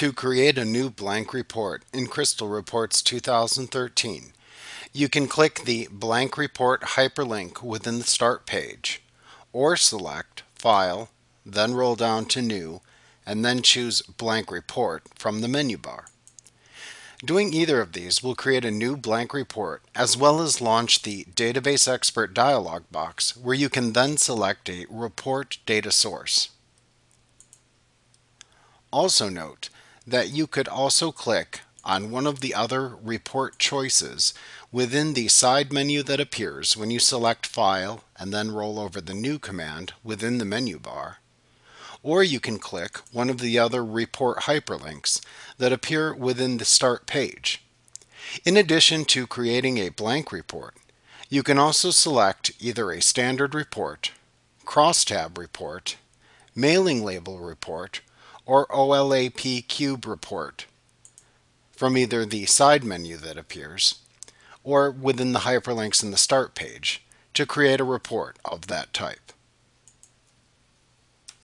To create a new blank report in Crystal Reports 2013, you can click the Blank Report hyperlink within the Start page, or select File, then roll down to New, and then choose Blank Report from the menu bar. Doing either of these will create a new blank report as well as launch the Database Expert dialog box where you can then select a report data source. Also note that you could also click on one of the other report choices within the side menu that appears when you select File and then roll over the New command within the menu bar. Or you can click one of the other report hyperlinks that appear within the Start page. In addition to creating a blank report, you can also select either a standard report, crosstab report, mailing label report, or OLAP cube report from either the side menu that appears or within the hyperlinks in the start page to create a report of that type.